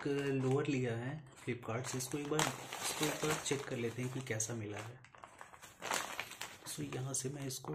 एक लोअर लिया है फ्लिपकार्ट से, इसको एक बार, इसको एक बार चेक कर लेते हैं कि कैसा मिला है। सो यहाँ से मैं इसको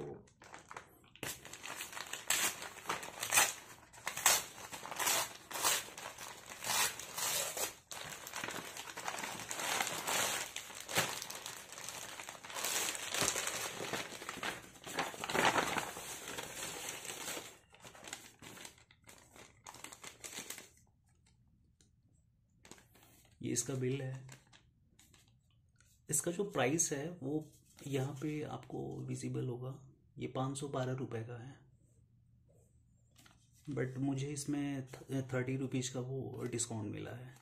ये इसका बिल है। इसका जो प्राइस है वो यहाँ पे आपको विजिबल होगा। ये पाँच सौ बारह रुपये का है। बट मुझे इसमें थर्टी रुपीज़ का वो डिस्काउंट मिला है।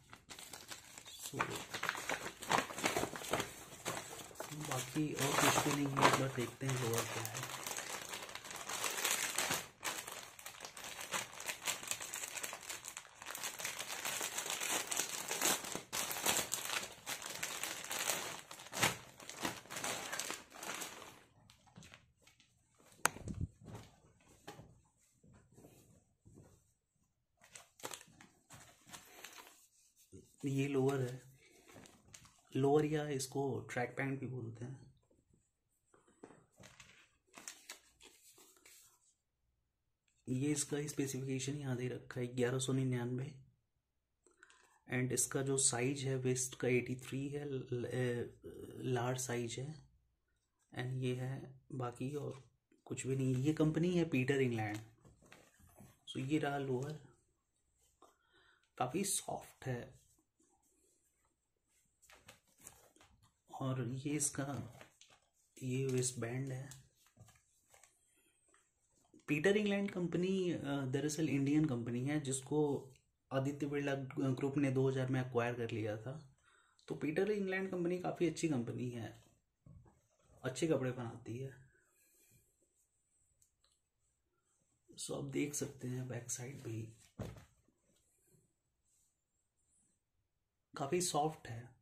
सो so, बाकी और कुछ भी नहीं है एक बार देखते हैं लोअर क्या है। ये लोअर है। लोअर या इसको ट्रैक पैंट भी बोलते हैं। ये इसका स्पेसिफिकेशन यहाँ दे रखा है, ग्यारह सौ निन्यानवे। एंड इसका जो साइज़ है वेस्ट का एटी थ्री है लार्ज साइज़ है। एंड ये है, बाकी और कुछ भी नहीं। ये कंपनी है पीटर इंग्लैंड सो ये रहा लोअर काफ़ी सॉफ्ट है। और ये इसका, ये वेस्ट बैंड है। पीटर इंग्लैंड कंपनी दरअसल इंडियन कंपनी है, जिसको आदित्य बिरला ग्रुप ने 2000 में एक्वायर कर लिया था। तो पीटर इंग्लैंड कंपनी काफ़ी अच्छी कंपनी है। अच्छे कपड़े बनाती है। सो आप देख सकते हैं बैक साइड भी काफ़ी सॉफ्ट है।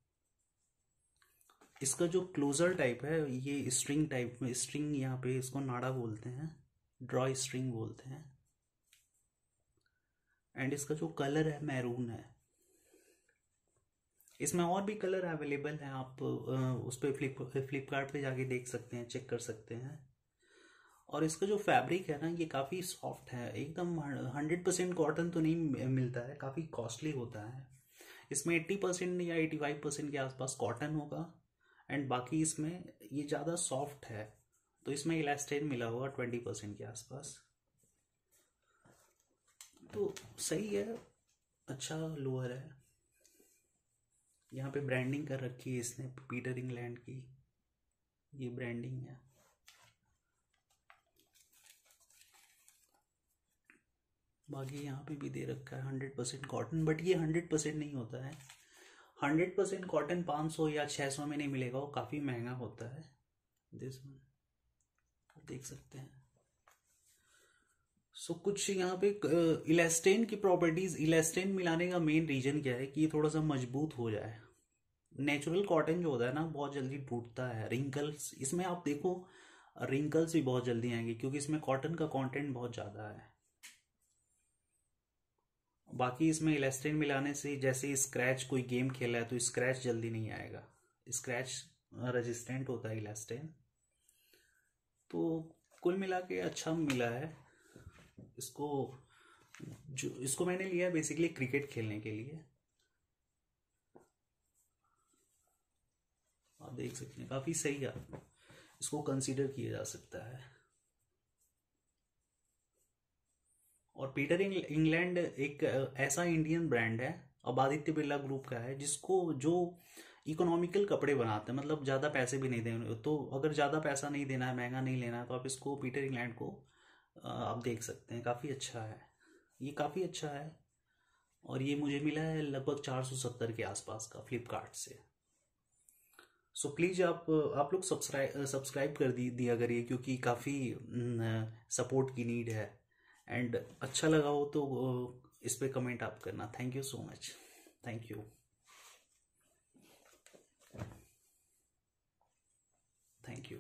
इसका जो क्लोजर टाइप है, ये स्ट्रिंग टाइप में स्ट्रिंग यहाँ पे इसको नाड़ा बोलते हैं ड्रॉ स्ट्रिंग बोलते हैं। एंड इसका जो कलर है मैरून है। इसमें और भी कलर अवेलेबल है, आप उस पर फ्लिप फ्लिपकार्ट पे जाके देख सकते हैं चेक कर सकते हैं। और इसका जो फैब्रिक है ना, ये काफ़ी सॉफ्ट है, एकदम हंड्रेड परसेंट कॉटन तो नहीं मिलता है, काफ़ी कॉस्टली होता है। इसमें एट्टी परसेंट या एटी फाइव परसेंट के आसपास कॉटन होगा। एंड बाकी इसमें ये ज़्यादा सॉफ्ट है तो इसमें इलास्टेन मिला हुआ ट्वेंटी परसेंट के आसपास। तो सही है अच्छा लोअर है। यहाँ पे ब्रांडिंग कर रखी है इसने पीटर इंग्लैंड की। ये ब्रांडिंग है। बाकी यहाँ पे भी दे रखा है हंड्रेड परसेंट कॉटन बट ये हंड्रेड परसेंट नहीं होता है। हंड्रेड परसेंट कॉटन पाँच सौ या छः सौ में नहीं मिलेगा वो काफ़ी महँगा होता है। दिस वन देख सकते हैं। सो so, कुछ यहाँ पे इलेस्टेन की प्रॉपर्टीज़ इलेस्टेन मिलाने का मेन रीजन क्या है कि ये थोड़ा सा मज़बूत हो जाए। नेचुरल कॉटन जो होता है ना बहुत जल्दी टूटता है। रिंकल्स इसमें आप देखो रिंकल्स भी बहुत जल्दी आएँगे क्योंकि इसमें कॉटन का कंटेंट बहुत ज़्यादा है। बाकी इसमें इलास्टिन मिलाने से जैसे स्क्रैच कोई गेम खेला है तो स्क्रैच जल्दी नहीं आएगा। स्क्रैच रेजिस्टेंट होता है इलास्टिन तो कुल मिला के अच्छा मिला है। इसको जो, इसको मैंने लिया है बेसिकली क्रिकेट खेलने के लिए। आप देख सकते हैं, काफ़ी सही है। इसको कंसीडर किया जा सकता है। और पीटर इंग्लैंड एक ऐसा इंडियन ब्रांड है अब आदित्य बिरला ग्रुप का है जिसको जो इकोनॉमिकल कपड़े बनाते हैं मतलब ज़्यादा पैसे भी नहीं देने तो अगर ज़्यादा पैसा नहीं देना है महँगा नहीं लेना है तो आप इसको पीटर इंग्लैंड को आप देख सकते हैं काफ़ी अच्छा है ये काफ़ी अच्छा है और ये मुझे मिला है लगभग चार सौ सत्तर के आसपास का फ्लिपकार्ट से। सो so, प्लीज़ आप आप लोग सब्सक्राइब सब्सक्राइब कर दी दिया करिए क्योंकि काफ़ी सपोर्ट की नीड है। एंड अच्छा लगा हो तो इस पर कमेंट आप करना। Thank you so much thank you thank you